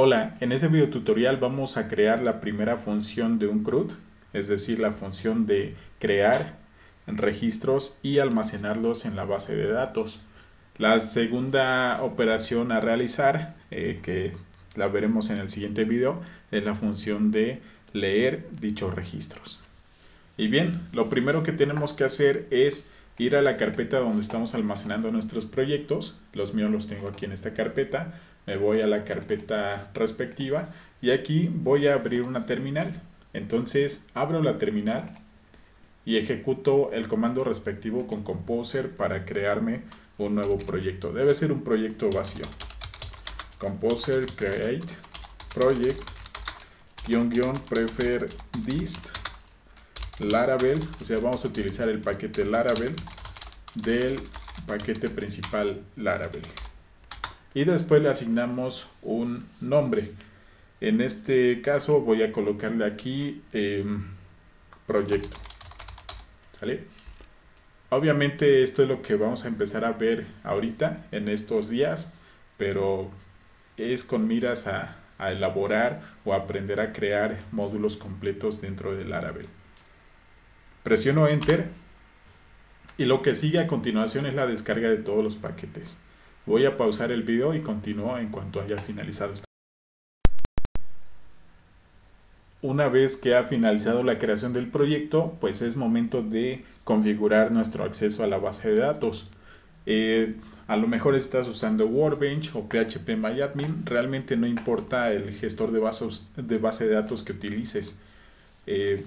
Hola, en este video tutorial vamos a crear la primera función de un CRUD, es decir, la función de crear registros y almacenarlos en la base de datos. La segunda operación a realizar, eh, que la veremos en el siguiente video, es la función de leer dichos registros. Y bien, lo primero que tenemos que hacer es ir a la carpeta donde estamos almacenando nuestros proyectos. Los míos los tengo aquí en esta carpeta me voy a la carpeta respectiva y aquí voy a abrir una terminal. Entonces abro la terminal y ejecuto el comando respectivo con Composer para crearme un nuevo proyecto. Debe ser un proyecto vacío. Composer create project guion guion prefer dist Laravel, o sea, vamos a utilizar el paquete Laravel del paquete principal Laravel y después le asignamos un nombre. En este caso voy a colocarle aquí em, proyecto. Obviamente esto es lo que vamos a empezar a ver ahorita en estos días, pero es con miras a, a elaborar o aprender a crear módulos completos dentro del Laravel. Presiono Enter y lo que sigue a continuación es la descarga de todos los paquetes. Voy a pausar el video y continúo en cuanto haya finalizado esto. Una vez que ha finalizado la creación del proyecto, pues es momento de configurar nuestro acceso a la base de datos. Eh, a lo mejor estás usando Workbench o PHP realmente no importa el gestor de, de base de datos que utilices. Eh,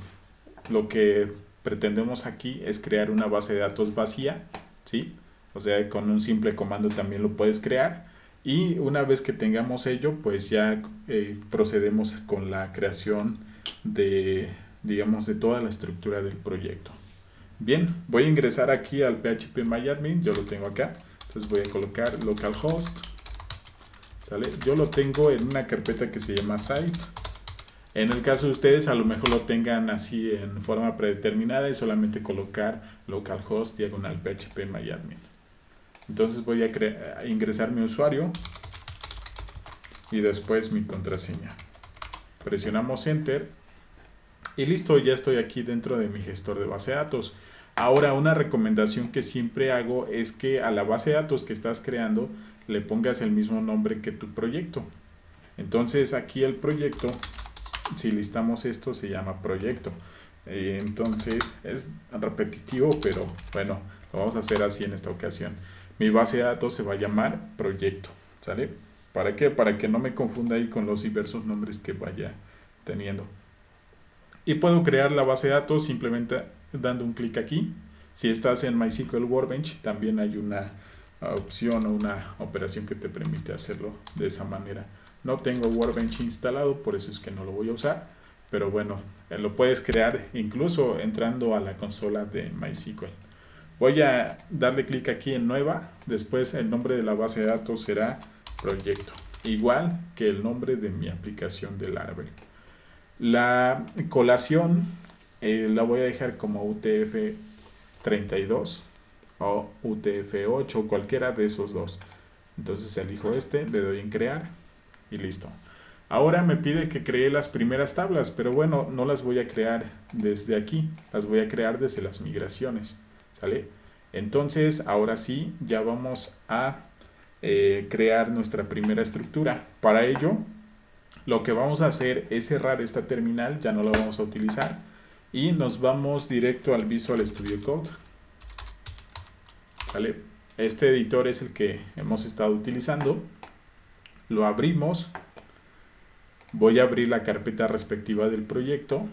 lo que pretendemos aquí es crear una base de datos vacía, ¿sí? O sea, con un simple comando también lo puedes crear. Y una vez que tengamos ello, pues ya eh, procedemos con la creación de, digamos, de toda la estructura del proyecto. Bien, voy a ingresar aquí al phpMyAdmin, yo lo tengo acá. Entonces voy a colocar localhost. ¿sale? Yo lo tengo en una carpeta que se llama sites. En el caso de ustedes, a lo mejor lo tengan así en forma predeterminada y solamente colocar localhost diagonal phpMyAdmin. Entonces voy a, ingresar mi usuario y después mi contraseña. Presionamos Enter y listo, ya estoy aquí dentro de mi gestor de base de datos. Ahora una recomendación que siempre hago es que a la base de datos que estás creando le pongas el mismo nombre que tu proyecto. Entonces aquí el proyecto, si listamos esto, se llama proyecto. Eh, entonces es repetitivo, pero bueno, lo vamos a hacer así en esta ocasión mi base de datos se va a llamar proyecto, ¿sale? ¿Para qué? Para que no me confunda ahí con los diversos nombres que vaya teniendo. Y puedo crear la base de datos simplemente dando un clic aquí. Si estás en MySQL Workbench, también hay una opción o una operación que te permite hacerlo de esa manera. No tengo Workbench instalado, por eso es que no lo voy a usar. Pero bueno, eh, lo puedes crear incluso entrando a la consola de MySQL. Voy a darle clic aquí en nueva, después el nombre de la base de datos será proyecto, igual que el nombre de mi aplicación de Laravel. La colación eh, la voy a dejar como UTF-32 o UTF-8 o cualquiera de esos dos. Entonces elijo este, le doy en crear y listo. Ahora me pide que cree las primeras tablas, pero bueno, no las voy a crear desde aquí, las voy a crear desde las migraciones. Entonces, ahora sí, ya vamos a eh, crear nuestra primera estructura. Para ello, lo que vamos a hacer es cerrar esta terminal, ya no la vamos a utilizar, y nos vamos directo al Visual Studio Code. Este editor es el que hemos estado utilizando. Lo abrimos. Voy a abrir la carpeta respectiva del proyecto,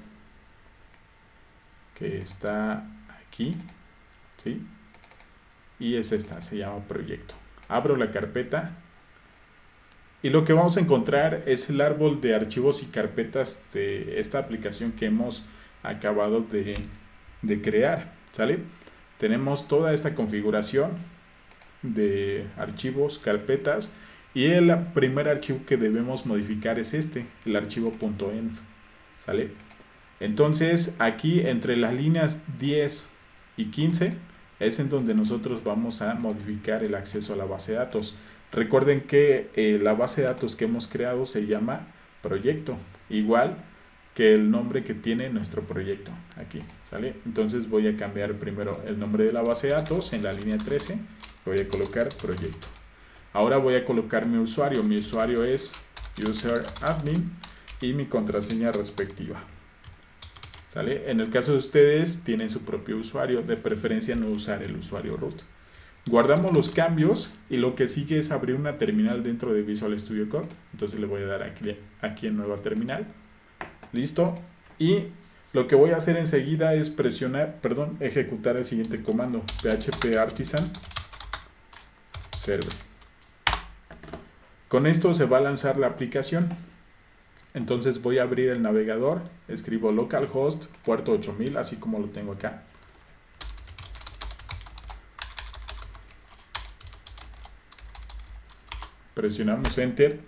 que está aquí. ¿Sí? Y es esta, se llama proyecto. Abro la carpeta y lo que vamos a encontrar es el árbol de archivos y carpetas de esta aplicación que hemos acabado de, de crear, ¿sale? Tenemos toda esta configuración de archivos, carpetas y el primer archivo que debemos modificar es este, el archivo .env, ¿sale? Entonces aquí entre las líneas 10 y 15 es en donde nosotros vamos a modificar el acceso a la base de datos. Recuerden que eh, la base de datos que hemos creado se llama proyecto, igual que el nombre que tiene nuestro proyecto aquí, ¿sale? Entonces voy a cambiar primero el nombre de la base de datos en la línea 13, voy a colocar proyecto. Ahora voy a colocar mi usuario, mi usuario es user admin y mi contraseña respectiva. En el caso de ustedes tienen su propio usuario, de preferencia no usar el usuario root. Guardamos los cambios y lo que sigue es abrir una terminal dentro de Visual Studio Code. Entonces le voy a dar aquí, aquí en nueva terminal. Listo. Y lo que voy a hacer enseguida es presionar, perdón, ejecutar el siguiente comando. php artisan server. Con esto se va a lanzar la aplicación. Entonces voy a abrir el navegador, escribo localhost puerto 8000, así como lo tengo acá. Presionamos Enter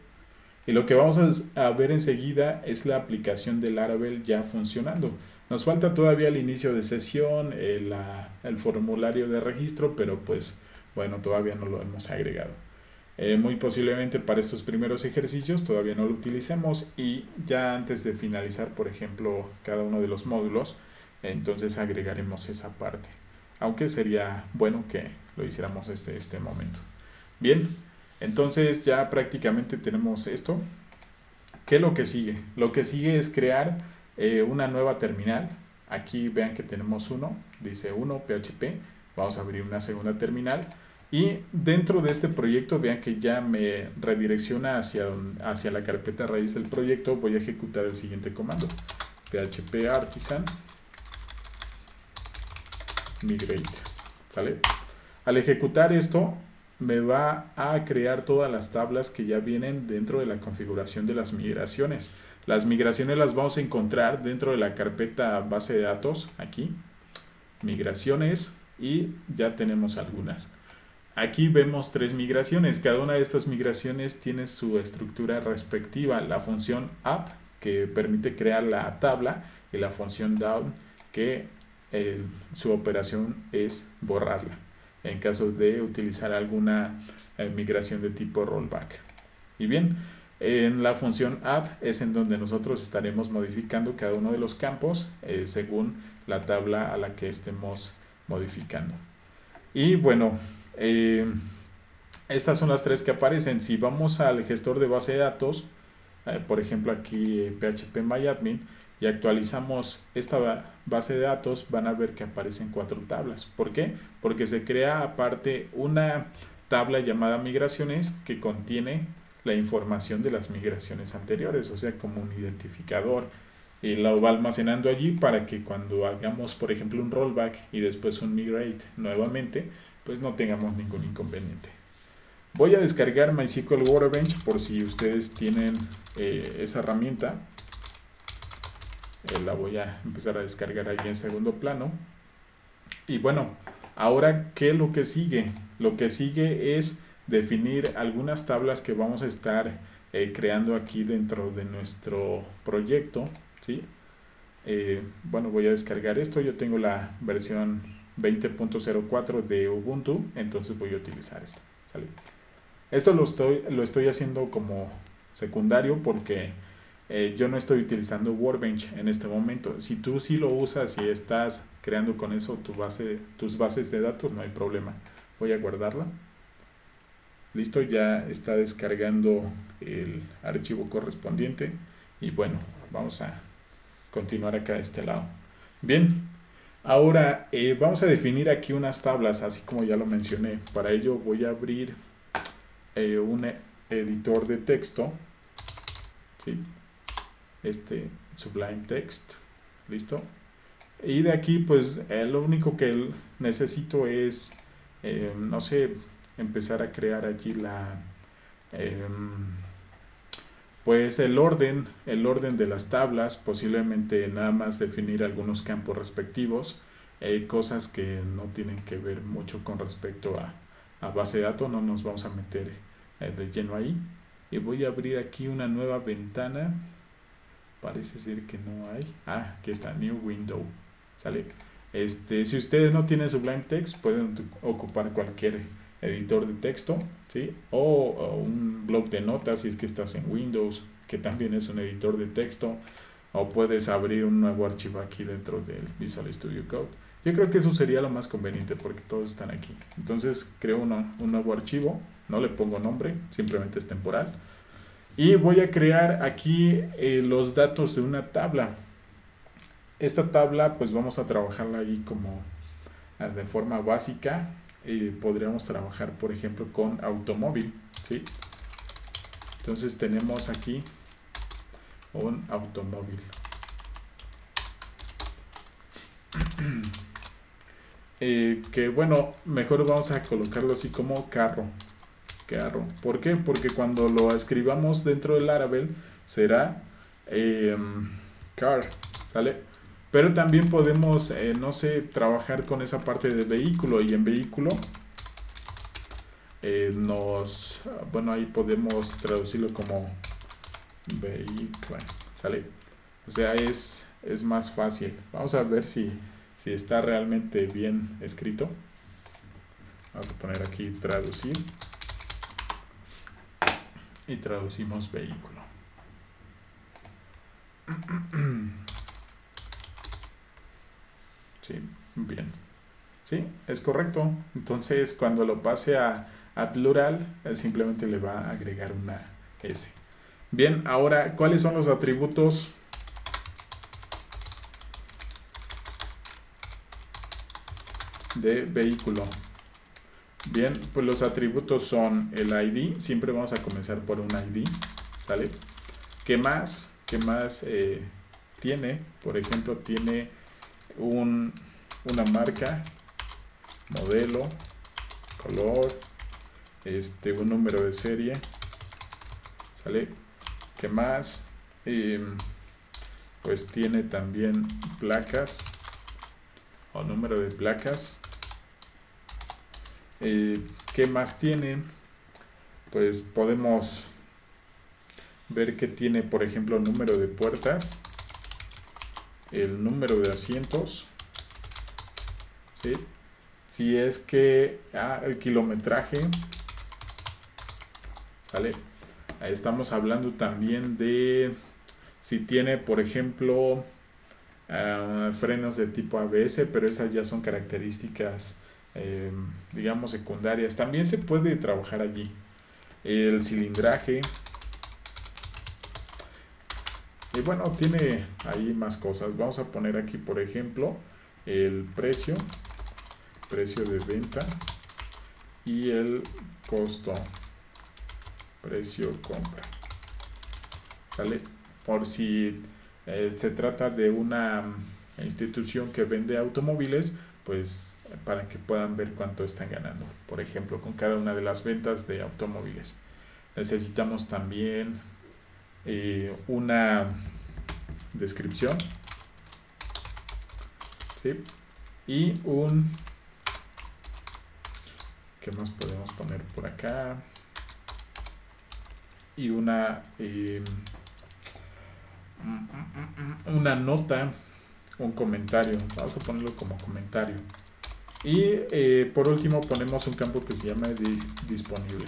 y lo que vamos a ver enseguida es la aplicación de Laravel ya funcionando. Nos falta todavía el inicio de sesión, el, el formulario de registro, pero pues bueno, todavía no lo hemos agregado. Eh, muy posiblemente para estos primeros ejercicios todavía no lo utilicemos y ya antes de finalizar, por ejemplo, cada uno de los módulos, entonces agregaremos esa parte. Aunque sería bueno que lo hiciéramos este, este momento. Bien, entonces ya prácticamente tenemos esto. ¿Qué es lo que sigue? Lo que sigue es crear eh, una nueva terminal. Aquí vean que tenemos uno, dice 1 PHP. Vamos a abrir una segunda terminal. Y dentro de este proyecto, vean que ya me redirecciona hacia, hacia la carpeta raíz del proyecto. Voy a ejecutar el siguiente comando. php artisan migrate. ¿Sale? Al ejecutar esto, me va a crear todas las tablas que ya vienen dentro de la configuración de las migraciones. Las migraciones las vamos a encontrar dentro de la carpeta base de datos, aquí, migraciones, y ya tenemos algunas. Aquí vemos tres migraciones, cada una de estas migraciones tiene su estructura respectiva, la función up, que permite crear la tabla, y la función down, que eh, su operación es borrarla en caso de utilizar alguna eh, migración de tipo rollback. Y bien, en la función add es en donde nosotros estaremos modificando cada uno de los campos eh, según la tabla a la que estemos modificando. Y bueno, eh, estas son las tres que aparecen. Si vamos al gestor de base de datos, por ejemplo aquí PHP MyAdmin, y actualizamos esta base de datos, van a ver que aparecen cuatro tablas. ¿Por qué? Porque se crea aparte una tabla llamada migraciones que contiene la información de las migraciones anteriores, o sea, como un identificador. Y lo va almacenando allí para que cuando hagamos, por ejemplo, un rollback y después un migrate nuevamente, pues no tengamos ningún inconveniente. Voy a descargar MySQL Workbench por si ustedes tienen eh, esa herramienta eh, la voy a empezar a descargar ahí en segundo plano. Y bueno, ahora, ¿qué es lo que sigue? Lo que sigue es definir algunas tablas que vamos a estar eh, creando aquí dentro de nuestro proyecto. ¿sí? Bueno, voy a descargar esto. Yo tengo la versión 20.04 de Ubuntu, entonces voy a utilizar esto. Esto lo estoy, lo estoy haciendo como secundario porque eh, yo no estoy utilizando Workbench en este momento. Si tú sí lo usas y estás creando con eso tus bases de datos, no hay problema. Voy a guardarla. Listo, ya está descargando el archivo correspondiente. Y bueno, vamos a continuar acá de este lado. Bien, ahora eh, vamos a definir aquí unas tablas, así como ya lo mencioné. Para ello voy a abrir eh, un editor de texto. ¿sí? este Sublime Text. ¿Listo? Y de aquí, pues, eh, lo único que necesito es, eh, no sé, empezar a crear aquí la, em, pues, el orden, el orden de las tablas, posiblemente nada más definir algunos campos respectivos, eh, cosas que no tienen que ver mucho con respecto a, a base de datos, no nos vamos a meter de lleno ahí. Y voy a abrir aquí una nueva ventana Parece ser que no hay. Ah, aquí está, New Window. ¿Sale? Este, si ustedes no tienen Sublime Text, pueden ocupar cualquier editor de texto, ¿sí? O, un blog de notas si es que estás en Windows, que también es un editor de texto, o puedes abrir un nuevo archivo aquí dentro del Visual Studio Code. Yo creo que eso sería lo más conveniente porque todos están aquí. Entonces creo un nuevo archivo, no le pongo nombre, simplemente es temporal. Y voy a crear aquí eh, los datos de una tabla. Esta tabla pues vamos a trabajarla ahí como ah, de forma básica. Eh, podríamos trabajar por ejemplo con automóvil. ¿sí? Entonces tenemos aquí un automóvil. Eh, que bueno, mejor vamos a colocarlo así como carro. Carro. ¿Por qué? Porque cuando lo escribamos dentro del Laravel será em, car, ¿sale? Pero también podemos, eh, no sé, trabajar con esa parte de vehículo y en vehículo eh, nos, bueno, ahí podemos traducirlo como vehículo, ¿sale? O sea, es, es más fácil. Vamos a ver si si está realmente bien escrito. Vamos a poner aquí traducir. Y traducimos vehículo. Sí, bien. Sí, es correcto. Entonces, cuando lo pase a, a plural, simplemente le va a agregar una S. Bien, ahora, ¿cuáles son los atributos de vehículo. Bien, pues los atributos son el ID, siempre vamos a comenzar por un ID, ¿sale? ¿Qué más? ¿Qué más eh, tiene? Por ejemplo, tiene un, una marca, modelo, color, este, un número de serie, ¿sale? ¿Qué más? Em, pues tiene también placas o número de placas eh, ¿Qué más tiene? Pues podemos ver que tiene, por ejemplo, número de puertas, el número de asientos, si es que ah, el kilometraje, ¿sale? Estamos hablando también de si tiene, por ejemplo, ah, frenos de tipo ABS, pero esas ya son características Em, digamos, secundarias. También se puede trabajar allí. El cilindraje. Y bueno, tiene ahí más cosas. Vamos a poner aquí, por ejemplo, el precio, precio de venta y el costo, precio compra. ¿Sale? Por si eh, se trata de una institución que vende automóviles, pues para que puedan ver cuánto están ganando. Por ejemplo, con cada una de las ventas de automóviles. Necesitamos también una descripción. Y un... ¿Qué más podemos poner por acá? Y una... Eh, una nota, un comentario. Vamos a ponerlo como comentario. Y eh, por último ponemos un campo que se llama disponible.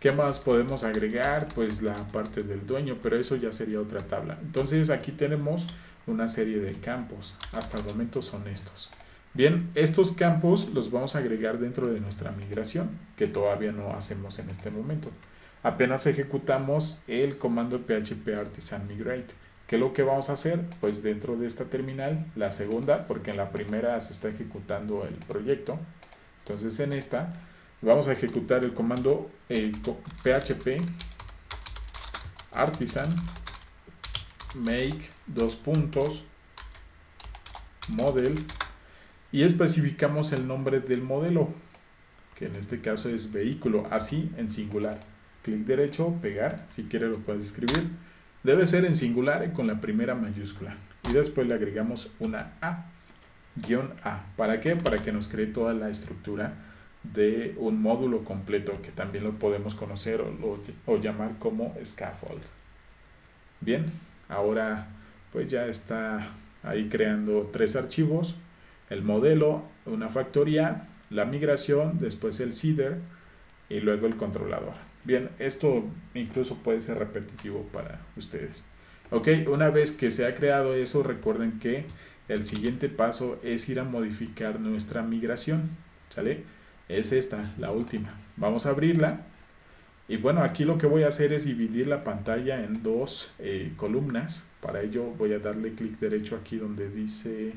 ¿Qué más podemos agregar? Pues la parte del dueño, pero eso ya sería otra tabla. Entonces aquí tenemos una serie de campos. Hasta el momento son estos. Bien, estos campos los vamos a agregar dentro de nuestra migración, que todavía no hacemos en este momento. Apenas ejecutamos el comando php artisan migrate. ¿Qué es lo que vamos a hacer? Pues dentro de esta terminal, la segunda, porque en la primera se está ejecutando el proyecto. Entonces en esta vamos a ejecutar el comando php artisan make dos puntos model y especificamos el nombre del modelo que en este caso es vehículo así en singular clic derecho pegar si quiere lo puedes escribir Debe ser en singular con la primera mayúscula. Y después le agregamos una A, guion A. ¿Para qué? Para que nos cree toda la estructura de un módulo completo que también lo podemos conocer o, llamar como scaffold. Bien, ahora pues ya está ahí creando tres archivos, el modelo, una factoría, la migración, después el seeder y luego el controlador. Bien, esto incluso puede ser repetitivo para ustedes. Ok, una vez que se ha creado eso, recuerden que el siguiente paso es ir a modificar nuestra migración. ¿Sale? Es esta, la última. Vamos a abrirla. Y bueno, aquí lo que voy a hacer es dividir la pantalla en dos eh, columnas. Para ello voy a darle clic derecho aquí donde dice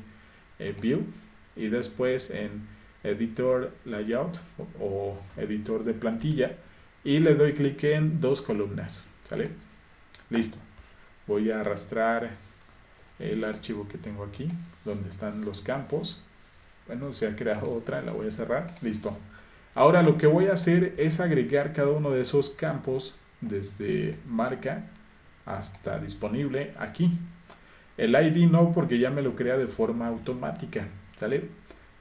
eh, View y después en Editor Layout o, Editor de plantilla y le doy clic en dos columnas. ¿Sale? Listo. Voy a arrastrar el archivo que tengo aquí donde están los campos. Bueno, se ha creado otra, la voy a cerrar. Listo. Ahora lo que voy a hacer es agregar cada uno de esos campos desde marca hasta disponible aquí. El ID no porque ya me lo crea de forma automática, ¿sale?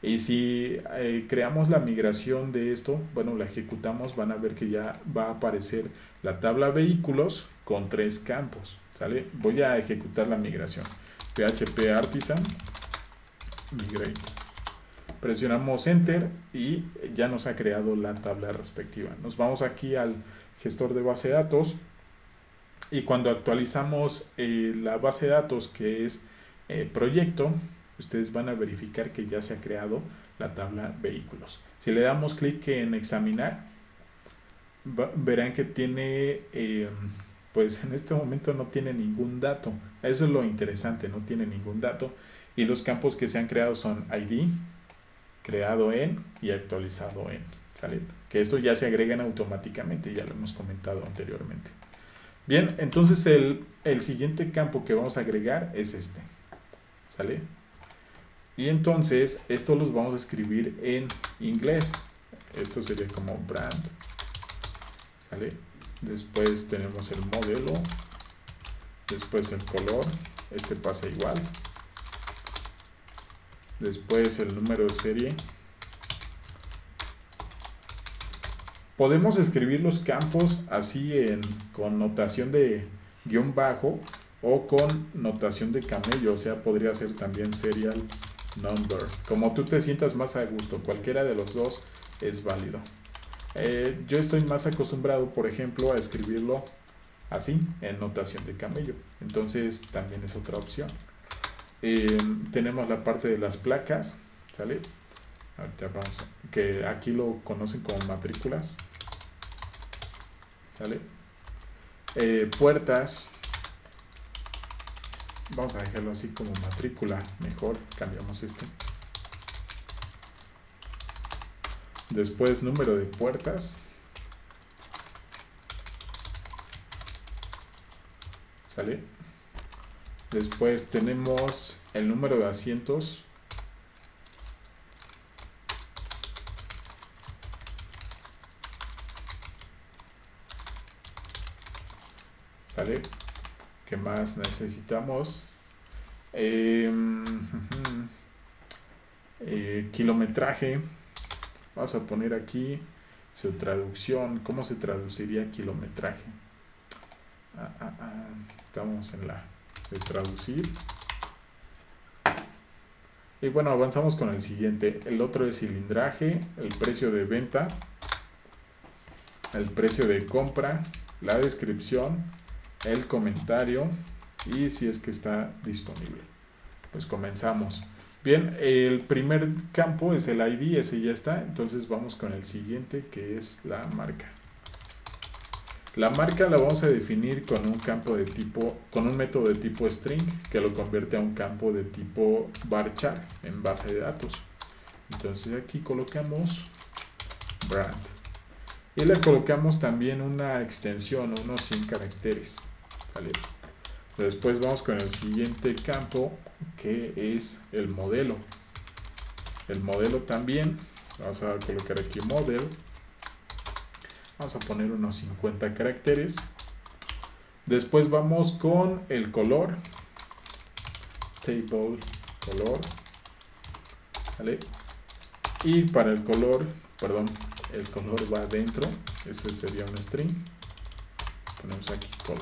Y si eh, creamos la migración de esto, bueno, la ejecutamos, van a ver que ya va a aparecer la tabla vehículos con tres campos, ¿sale? Voy a ejecutar la migración. PHP Artisan Migrate. Presionamos Enter y ya nos ha creado la tabla respectiva. Nos vamos aquí al gestor de base de datos y cuando actualizamos eh, la base de datos que es eh, proyecto, ustedes van a verificar que ya se ha creado la tabla vehículos. Si le damos clic en examinar, verán que tiene, eh, pues en este momento no tiene ningún dato. Eso es lo interesante, no tiene ningún dato. Y los campos que se han creado son ID, creado en y actualizado en. ¿sale? Que esto ya se agregan automáticamente, ya lo hemos comentado anteriormente. Bien, entonces el, el siguiente campo que vamos a agregar es este. ¿Sale? Y entonces esto los vamos a escribir en inglés. Esto sería como brand. ¿Sale? Después tenemos el modelo. Después el color. Este pasa igual. Después el número de serie. Podemos escribir los campos así en, con notación de guion bajo o con notación de camello, o sea, podría ser también serial number. Como tú te sientas más a gusto, cualquiera de los dos es válido. Eh, yo estoy más acostumbrado, por ejemplo, a escribirlo así, en notación de camello. Entonces también es otra opción. Eh, tenemos la parte de las placas, ¿sale? que aquí lo conocen como matrículas. ¿Sale? Eh, puertas. Vamos a dejarlo así como matrícula. Mejor, cambiamos este. Después número de puertas. ¿Sale? Después tenemos el número de asientos. ¿Sale? ¿Qué más necesitamos? Em, eh, kilometraje. Vamos a poner aquí su traducción. ¿Cómo se traduciría kilometraje? Ah, ah, ah. Estamos en la de traducir. Y bueno, avanzamos con el siguiente. El otro es cilindraje, el precio de venta, el precio de compra, la descripción, el comentario y si es que está disponible. Pues comenzamos. Bien, el primer campo es el ID, ese ya está. Entonces vamos con el siguiente que es la marca. La marca la vamos a definir con un campo de tipo, con un método de tipo string que lo convierte a un campo de tipo varchar en base de datos. Entonces aquí colocamos brand y le colocamos también una extensión, unos 100 caracteres. Después vamos con el siguiente campo que es el modelo. El modelo también, vamos a colocar aquí model Vamos a poner unos 50 caracteres. Después vamos con el color. Table color. ¿Sale? Y para el color, perdón, el color va adentro. Ese sería un string. Ponemos aquí color.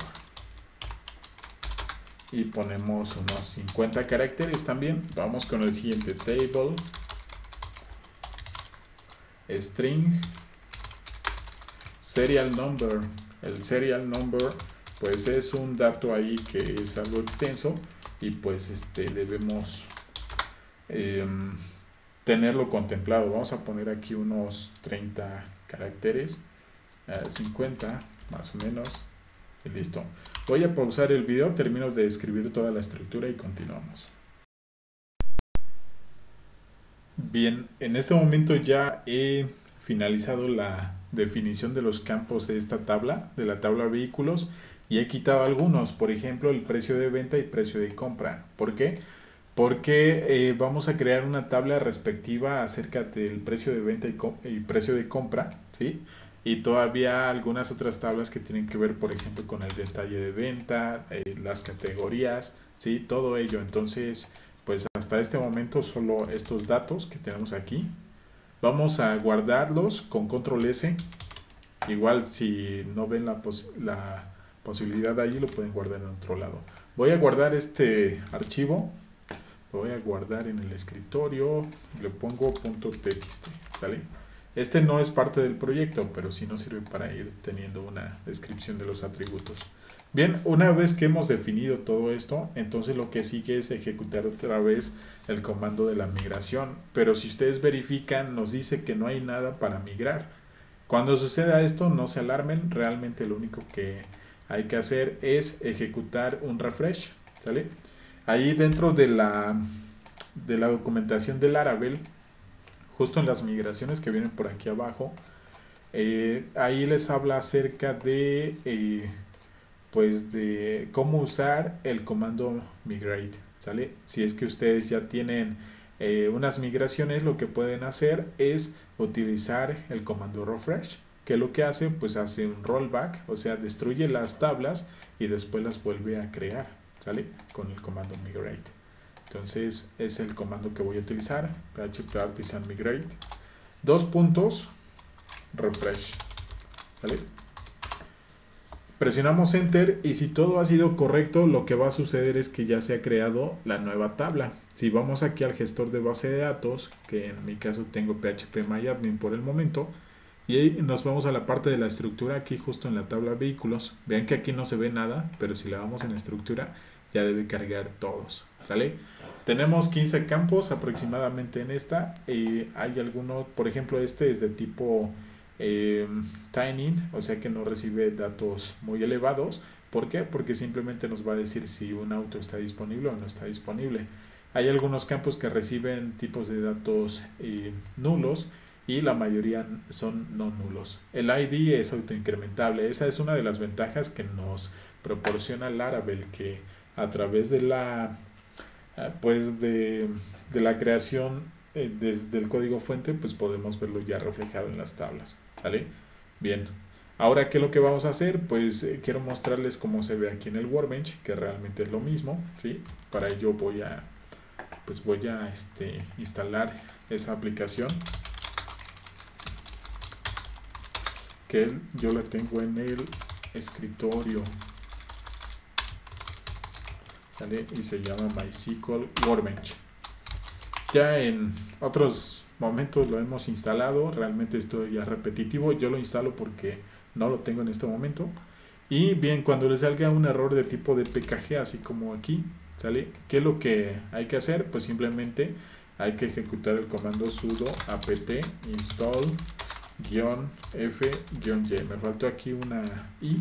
Y ponemos unos 50 caracteres también. Vamos con el siguiente table. string serial number. El serial number pues es un dato ahí que es algo extenso y pues este debemos em, tenerlo contemplado. Vamos a poner aquí unos 30 caracteres, 50 eh, más o menos. Y listo. Voy a pausar el video, termino de escribir toda la estructura y continuamos. Bien, en este momento ya he finalizado la definición de los campos de esta tabla, de la tabla vehículos, y he quitado algunos, por ejemplo el precio de venta y precio de compra. ¿Por qué? Porque eh, vamos a crear una tabla respectiva acerca del precio de venta y, precio de compra, ¿sí? Y todavía algunas otras tablas que tienen que ver, por ejemplo, con el detalle de venta, eh, las categorías, ¿sí? Todo ello. Entonces, pues hasta este momento solo estos datos que tenemos aquí. Vamos a guardarlos con control S. Igual si no ven la, la posibilidad allí lo pueden guardar en otro lado. Voy a guardar este archivo. Lo voy a guardar en el escritorio. Le pongo .txt. ¿Sale? Este no es parte del proyecto, pero sí nos sirve para ir teniendo una descripción de los atributos. Bien, una vez que hemos definido todo esto, entonces lo que sigue es ejecutar otra vez el comando de la migración. Pero si ustedes verifican, nos dice que no hay nada para migrar. Cuando suceda esto, no se alarmen. Realmente lo único que hay que hacer es ejecutar un refresh. ¿Sale? Ahí dentro de la, de la documentación del Laravel, justo en las migraciones que vienen por aquí abajo, eh, ahí les habla acerca de... Eh, pues de cómo usar el comando migrate, ¿sale? Si es que ustedes ya tienen eh, unas migraciones, lo que pueden hacer es utilizar el comando refresh, que lo que hace, pues hace un rollback, o sea, destruye las tablas y después las vuelve a crear, ¿sale? Con el comando migrate. Entonces, es el comando que voy a utilizar, php artisan migrate. Dos puntos, refresh, ¿sale? Presionamos Enter y si todo ha sido correcto, lo que va a suceder es que ya se ha creado la nueva tabla. Si vamos aquí al gestor de base de datos, que en mi caso tengo phpMyAdmin por el momento, y nos vamos a la parte de la estructura aquí justo en la tabla vehículos. Vean que aquí no se ve nada, pero si le damos en estructura ya debe cargar todos. ¿Sale? Tenemos 15 campos aproximadamente en esta. y hay algunos, por ejemplo, este es de tipo eh, tiny, o sea que no recibe datos muy elevados. ¿Por qué? Porque simplemente nos va a decir si un auto está disponible o no está disponible. Hay algunos campos que reciben tipos de datos eh, nulos y la mayoría son no nulos. El ID es autoincrementable. Esa es una de las ventajas que nos proporciona Laravel, que a través de la eh, pues de, de la creación eh, desde el código fuente, pues podemos verlo ya reflejado en las tablas. ¿Sale? Bien. Ahora, ¿qué es lo que vamos a hacer? Pues eh, quiero mostrarles cómo se ve aquí en el Workbench, que realmente es lo mismo, ¿sí? Para ello voy a, pues voy a este, instalar esa aplicación. Que yo la tengo en el escritorio. ¿Sale? Y se llama MySQL Workbench. Ya en otros momentos lo hemos instalado, realmente esto ya repetitivo, yo lo instalo porque no lo tengo en este momento. Y bien, cuando le salga un error de tipo de PKG, así como aquí, ¿sale? ¿Qué es lo que hay que hacer? Pues simplemente hay que ejecutar el comando sudo apt install f-y. Me faltó aquí una i.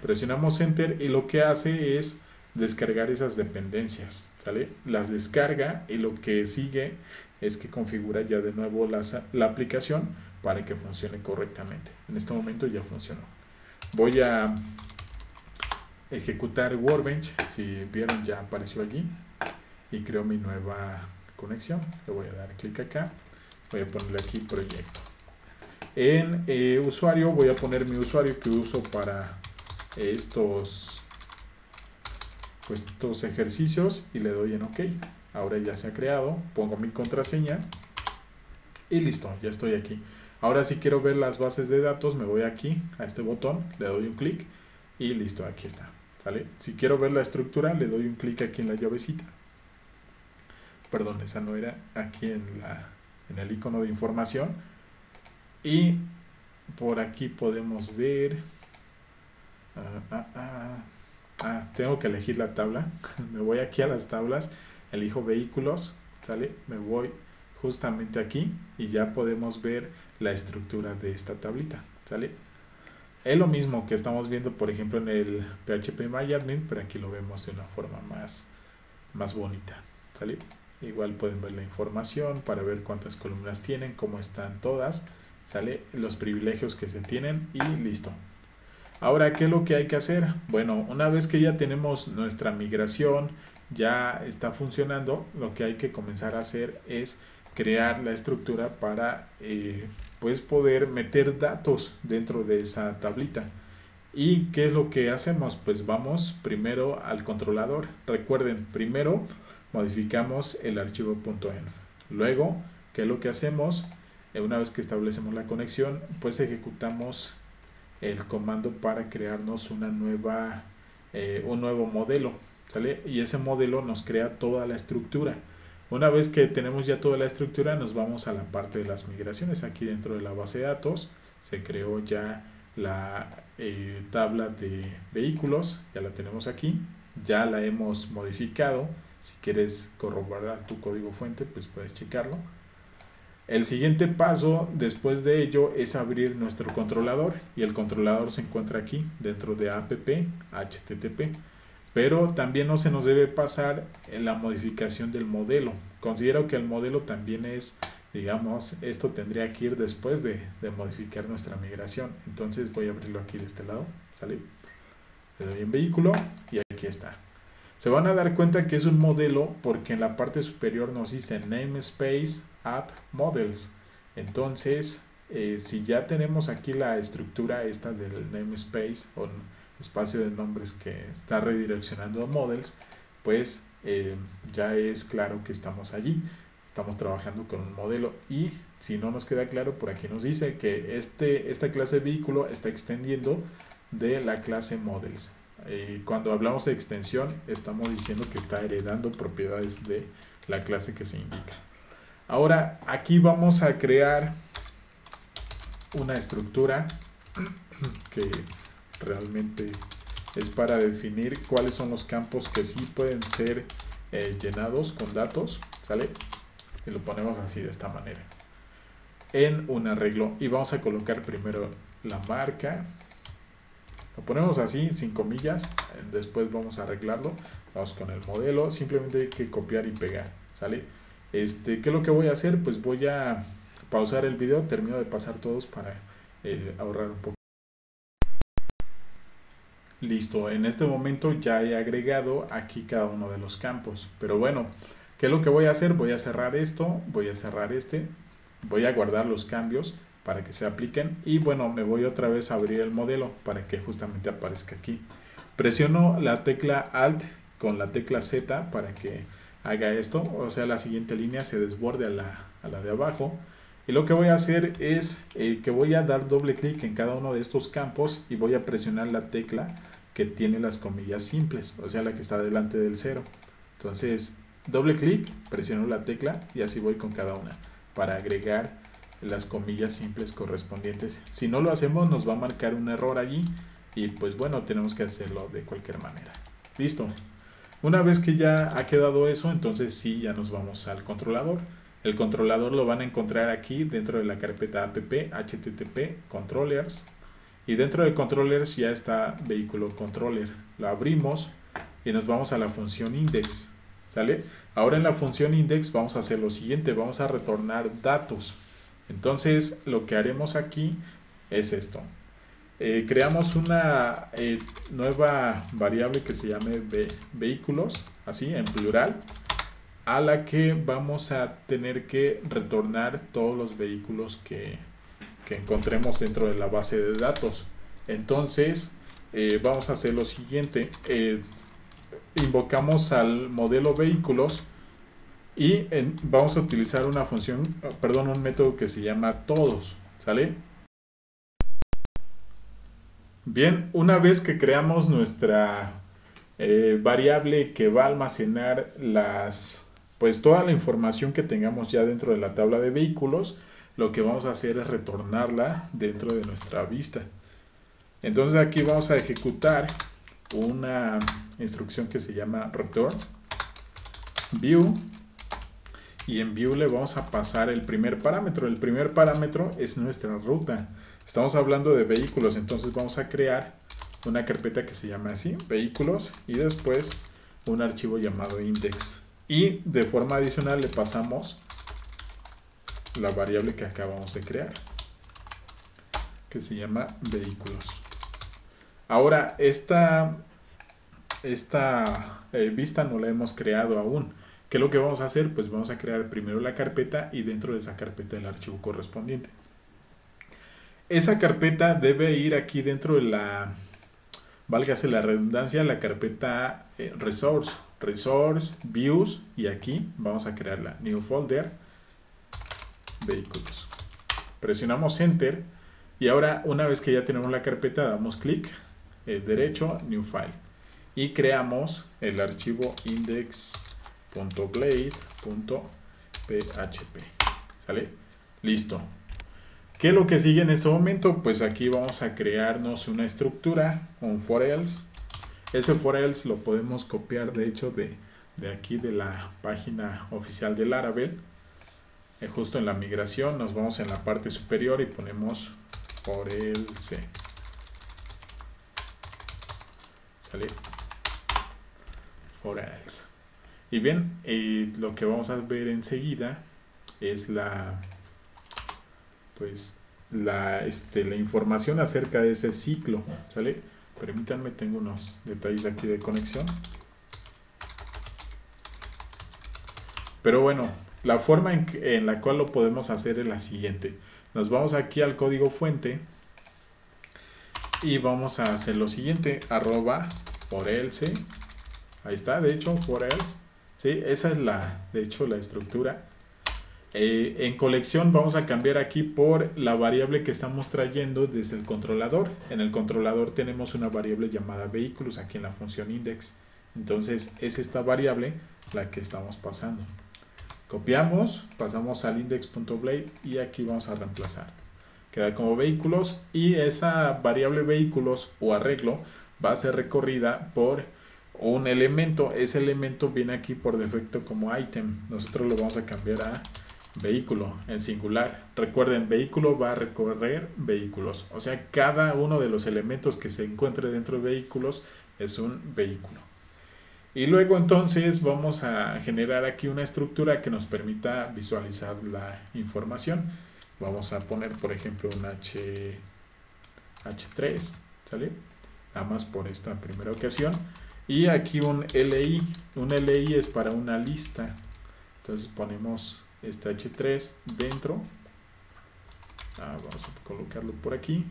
Presionamos enter y lo que hace es descargar esas dependencias, ¿sale? Las descarga y lo que sigue es que configura ya de nuevo la, la aplicación para que funcione correctamente. En este momento ya funcionó. Voy a ejecutar Workbench, si vieron ya apareció allí y creo mi nueva conexión. Le voy a dar clic acá, voy a ponerle aquí proyecto. En eh, usuario voy a poner mi usuario que uso para estos pues, estos ejercicios y le doy en OK. Ahora ya se ha creado, pongo mi contraseña y listo, ya estoy aquí. Ahora si quiero ver las bases de datos, me voy aquí a este botón, le doy un clic y listo, aquí está. ¿Sale? Si quiero ver la estructura, le doy un clic aquí en la llavecita. Perdón, esa no era aquí en, la, en el icono de información. Y por aquí podemos ver... Ah, ah, ah, ah, tengo que elegir la tabla. me voy aquí a las tablas, elijo vehículos, ¿sale? Me voy justamente aquí y ya podemos ver la estructura de esta tablita, ¿sale? Es lo mismo que estamos viendo, por ejemplo, en el PHP MyAdmin, pero aquí lo vemos de una forma más, más bonita, ¿sale? Igual pueden ver la información para ver cuántas columnas tienen, cómo están todas, ¿sale? Los privilegios que se tienen y listo. Ahora, ¿qué es lo que hay que hacer? Bueno, una vez que ya tenemos nuestra migración, ya está funcionando, lo que hay que comenzar a hacer es crear la estructura para eh, pues poder meter datos dentro de esa tablita. ¿Y qué es lo que hacemos? Pues vamos primero al controlador. Recuerden, primero modificamos el archivo .env. Luego, ¿qué es lo que hacemos? Eh, una vez que establecemos la conexión, pues ejecutamos el comando para crearnos una nueva, eh, un nuevo modelo. Y ese modelo nos crea toda la estructura. Una vez que tenemos ya toda la estructura, nos vamos a la parte de las migraciones. Aquí dentro de la base de datos se creó ya la eh, tabla de vehículos, ya la tenemos aquí, ya la hemos modificado. Si quieres corroborar tu código fuente, pues puedes checarlo. El siguiente paso después de ello es abrir nuestro controlador y el controlador se encuentra aquí dentro de app http pero también no se nos debe pasar en la modificación del modelo. Considero que el modelo también es, digamos, esto tendría que ir después de, modificar nuestra migración. Entonces voy a abrirlo aquí de este lado. ¿Sale? Le doy en vehículo y aquí está. Se van a dar cuenta que es un modelo porque en la parte superior nos dice namespace app models. Entonces, eh, si ya tenemos aquí la estructura esta del namespace o espacio de nombres que está redireccionando a models, pues eh, ya es claro que estamos allí. Estamos trabajando con un modelo y si no nos queda claro, por aquí nos dice que este, esta clase de vehículo está extendiendo de la clase models. y cuando hablamos de extensión, estamos diciendo que está heredando propiedades de la clase que se indica. Ahora, aquí vamos a crear una estructura que realmente es para definir cuáles son los campos que sí pueden ser eh, llenados con datos, ¿sale? Y lo ponemos así de esta manera. En un arreglo y vamos a colocar primero la marca. Lo ponemos así, sin comillas, después vamos a arreglarlo. Vamos con el modelo, simplemente hay que copiar y pegar, ¿sale? Este, ¿Qué es lo que voy a hacer? Pues voy a pausar el video, termino de pasar todos para eh, ahorrar un poco. Listo, en este momento ya he agregado aquí cada uno de los campos. Pero bueno, ¿qué es lo que voy a hacer? Voy a cerrar esto, voy a cerrar este, voy a guardar los cambios para que se apliquen y bueno, me voy otra vez a abrir el modelo para que justamente aparezca aquí. Presiono la tecla Alt con la tecla Z para que haga esto, o sea, la siguiente línea se desborde a la, a la de abajo. Y lo que voy a hacer es eh, que voy a dar doble clic en cada uno de estos campos y voy a presionar la tecla que tiene las comillas simples, o sea, la que está delante del cero. Entonces, doble clic, presiono la tecla y así voy con cada una para agregar las comillas simples correspondientes. Si no lo hacemos, nos va a marcar un error allí y pues bueno, tenemos que hacerlo de cualquier manera. Listo. Una vez que ya ha quedado eso, entonces sí, ya nos vamos al controlador. El controlador lo van a encontrar aquí dentro de la carpeta app http controllers y dentro de controllers ya está vehículo controller. Lo abrimos y nos vamos a la función index. ¿Sale? Ahora en la función index vamos a hacer lo siguiente, vamos a retornar datos. Entonces lo que haremos aquí es esto. Eh, creamos una eh, nueva variable que se llame vehículos, así en plural, a la que vamos a tener que retornar todos los vehículos que, encontremos dentro de la base de datos. Entonces, eh, vamos a hacer lo siguiente. Eh, invocamos al modelo vehículos y vamos a utilizar una función, perdón, un método que se llama todos. ¿Sale? Bien, una vez que creamos nuestra eh, variable que va a almacenar las, pues toda la información que tengamos ya dentro de la tabla de vehículos, lo que vamos a hacer es retornarla dentro de nuestra vista. Entonces aquí vamos a ejecutar una instrucción que se llama return view y en view le vamos a pasar el primer parámetro. El primer parámetro es nuestra ruta. Estamos hablando de vehículos, entonces vamos a crear una carpeta que se llama así, vehículos, y después un archivo llamado index. Y de forma adicional le pasamos la variable que acabamos de crear, que se llama vehículos. Ahora, esta, esta eh, vista no la hemos creado aún. ¿Qué es lo que vamos a hacer? Pues vamos a crear primero la carpeta y dentro de esa carpeta el archivo correspondiente. Esa carpeta debe ir aquí dentro de la, válgase la redundancia, la carpeta eh, resource, resource, views y aquí vamos a crear la new folder, vehículos. Presionamos enter y ahora una vez que ya tenemos la carpeta damos clic eh, derecho, new file y creamos el archivo index.blade.php. ¿Sale? Listo. ¿Qué es lo que sigue en este momento? Pues aquí vamos a crearnos una estructura, un for else. Ese for else lo podemos copiar de hecho de, aquí de la página oficial del Laravel. Eh, justo en la migración nos vamos en la parte superior y ponemos for else. ¿Sale? For else. Y bien, eh, lo que vamos a ver enseguida es la pues la, este, la información acerca de ese ciclo, ¿sale? Permítanme, tengo unos detalles aquí de conexión. Pero bueno, la forma en, la cual lo podemos hacer es la siguiente. Nos vamos aquí al código fuente y vamos a hacer lo siguiente, arroba for else. Ahí está, de hecho, for else. ¿sí? Esa es la, de hecho, la estructura. Eh, en colección vamos a cambiar aquí por la variable que estamos trayendo desde el controlador. En el controlador tenemos una variable llamada vehículos aquí en la función index. Entonces es esta variable la que estamos pasando. Copiamos, pasamos al index.blade y aquí vamos a reemplazar. Queda como vehículos y esa variable vehículos o arreglo va a ser recorrida por un elemento. Ese elemento viene aquí por defecto como item. Nosotros lo vamos a cambiar a vehículo en singular. Recuerden, vehículo va a recorrer vehículos. O sea, cada uno de los elementos que se encuentre dentro de vehículos es un vehículo. Y luego entonces vamos a generar aquí una estructura que nos permita visualizar la información. Vamos a poner, por ejemplo, un H, H3, ¿sale? Nada más por esta primera ocasión. Y aquí un LI. Un LI es para una lista. Entonces ponemos este H3 dentro. Ah, vamos a colocarlo por aquí.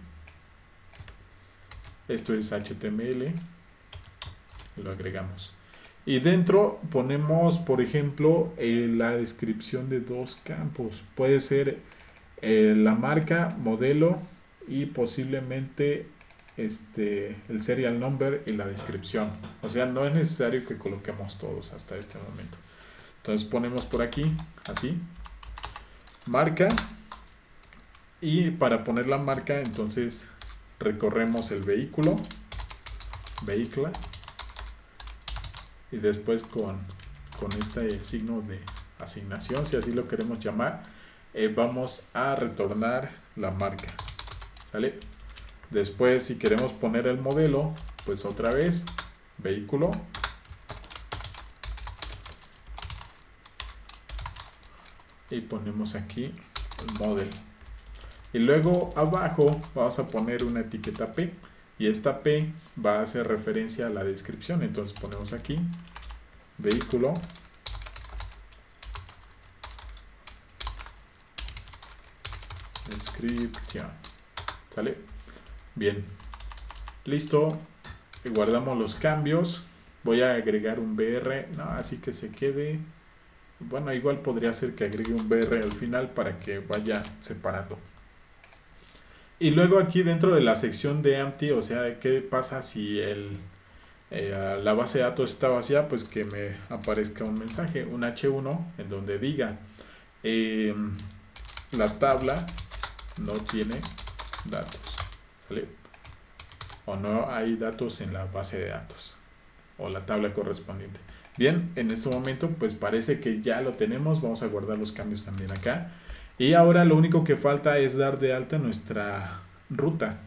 Esto es HTML. Lo agregamos. Y dentro ponemos, por ejemplo, eh, la descripción de dos campos. Puede ser eh, la marca, modelo y posiblemente este, el serial number y la descripción. O sea, no es necesario que coloquemos todos hasta este momento. Entonces ponemos por aquí, así, marca. Y para poner la marca, entonces recorremos el vehículo, vehículo. Y después con, con este signo de asignación, si así lo queremos llamar, eh, vamos a retornar la marca. ¿Sale? Después, si queremos poner el modelo, pues otra vez, vehículo, y ponemos aquí el model y luego abajo vamos a poner una etiqueta P y esta P va a hacer referencia a la descripción. Entonces ponemos aquí vehículo descripción. Sale bien. Listo. Guardamos los cambios. Voy a agregar un BR no, así que se quede. Bueno, igual podría ser que agregue un BR al final para que vaya separando. Y luego aquí dentro de la sección de empty, o sea, ¿qué pasa si el, eh, la base de datos está vacía? Pues que me aparezca un mensaje, un H1, en donde diga, em, la tabla no tiene datos. ¿Sale? O no hay datos en la base de datos o la tabla correspondiente. Bien, en este momento pues parece que ya lo tenemos. Vamos a guardar los cambios también acá. Y ahora lo único que falta es dar de alta nuestra ruta.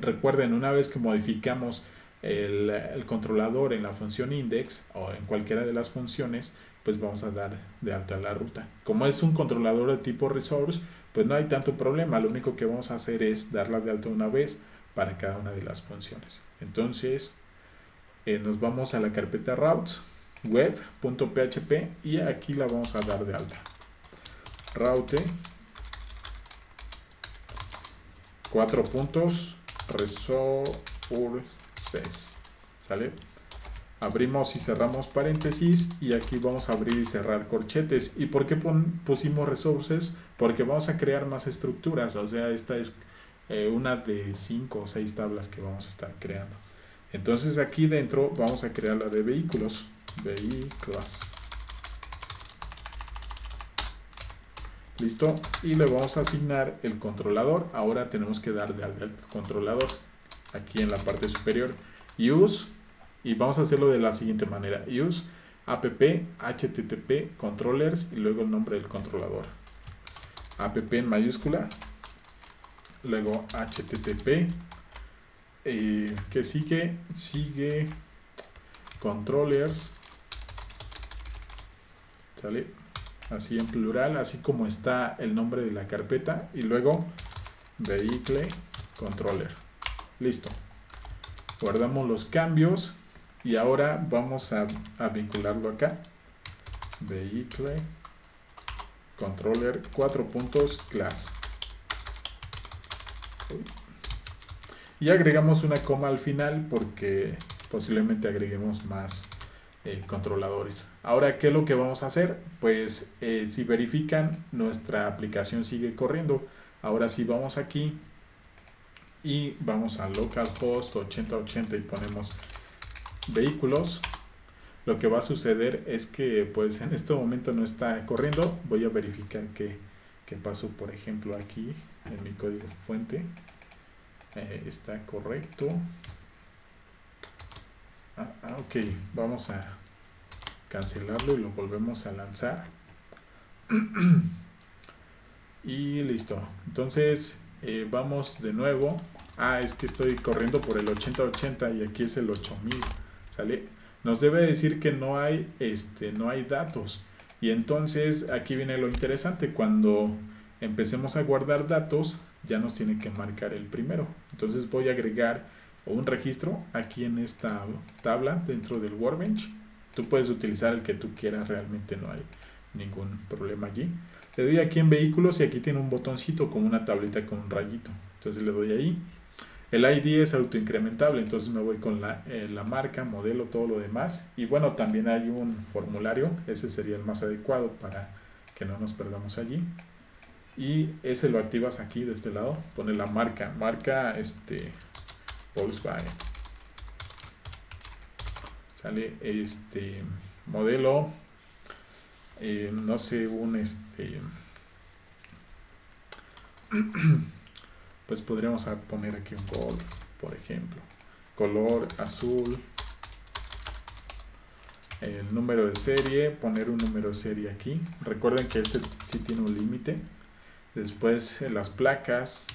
Recuerden, una vez que modificamos el, el, controlador en la función index o en cualquiera de las funciones, pues vamos a dar de alta la ruta. Como es un controlador de tipo resource, pues no hay tanto problema. Lo único que vamos a hacer es darla de alta una vez para cada una de las funciones. Entonces, eh, nos vamos a la carpeta routes web.php y aquí la vamos a dar de alta. Route cuatro puntos resources. ¿Sale? abrimos y cerramos paréntesis y aquí vamos a abrir y cerrar corchetes. ¿Y por qué pusimos resources? Porque vamos a crear más estructuras, o sea, esta es eh, una de cinco o seis tablas que vamos a estar creando. Entonces aquí dentro vamos a crear la de vehículos, vehículos. Listo, y le vamos a asignar el controlador. Ahora tenemos que dar al controlador aquí en la parte superior. Use y vamos a hacerlo de la siguiente manera. Use app http controllers y luego el nombre del controlador. app en mayúscula. Luego http. Que sigue? Sigue controllers. ¿Sale? Así en plural, así como está el nombre de la carpeta. Y luego vehicle controller. Listo. Guardamos los cambios y ahora vamos a, vincularlo acá. Vehicle controller 4 puntos class. Y agregamos una coma al final porque posiblemente agreguemos más eh, controladores. Ahora, ¿qué es lo que vamos a hacer? Pues eh, si verifican, nuestra aplicación sigue corriendo. Ahora sí vamos aquí y vamos a localhost 8080 y ponemos vehículos, lo que va a suceder es que pues en este momento no está corriendo. Voy a verificar que, pasó, por ejemplo, aquí en mi código fuente. Eh, está correcto. Ah, ah, ok, vamos a cancelarlo y lo volvemos a lanzar. y listo. Entonces eh, vamos de nuevo. Ah, es que estoy corriendo por el 8080 y aquí es el 8000. Nos debe decir que no hay, este, no hay datos. Y entonces aquí viene lo interesante, cuando empecemos a guardar datos, ya nos tiene que marcar el primero. Entonces voy a agregar un registro aquí en esta tabla dentro del Workbench. Tú puedes utilizar el que tú quieras, realmente no hay ningún problema allí. Le doy aquí en vehículos y aquí tiene un botoncito con una tablita con un rayito. Entonces le doy ahí el ID es autoincrementable, entonces me voy con eh, la, marca, modelo, todo lo demás. Y bueno, también hay un formulario, ese sería el más adecuado para que no nos perdamos allí. Y ese lo activas aquí de este lado, pone la marca, marca este Volkswagen. Sale este modelo, eh, no sé, un este... pues podríamos poner aquí un golf, por ejemplo. Color azul. El número de serie, poner un número de serie aquí. Recuerden que este sí tiene un límite. Después eh, las placas.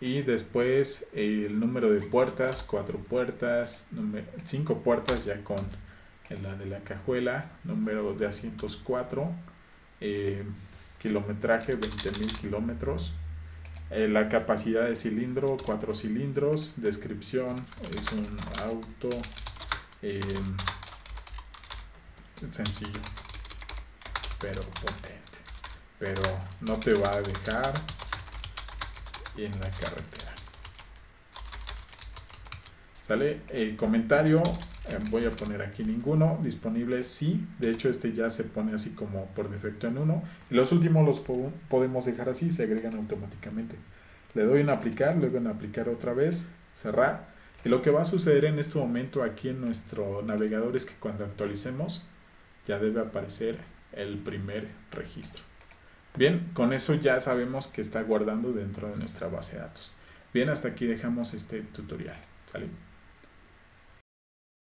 Y después el número de puertas, cuatro puertas, cinco puertas ya con la de la cajuela, número de asientos 4, eh, kilometraje 20.000 kilómetros, eh, la capacidad de cilindro 4 cilindros, descripción es un auto eh, sencillo, pero potente, pero no te va a dejar en la carretera. ¿Sale? El comentario eh, voy a poner aquí ninguno, disponible sí, de hecho este ya se pone así como por defecto en uno, y los últimos los podemos dejar así, se agregan automáticamente. Le doy en aplicar, luego en aplicar otra vez, cerrar, Y lo que va a suceder en este momento aquí en nuestro navegador es que cuando actualicemos ya debe aparecer el primer registro. Bien, con eso ya sabemos que está guardando dentro de nuestra base de datos. Bien, hasta aquí dejamos este tutorial. ¿Sale?